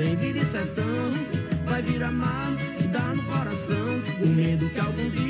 também vire sertão. Vai virar mar, dá no coração, o medo que algum dia.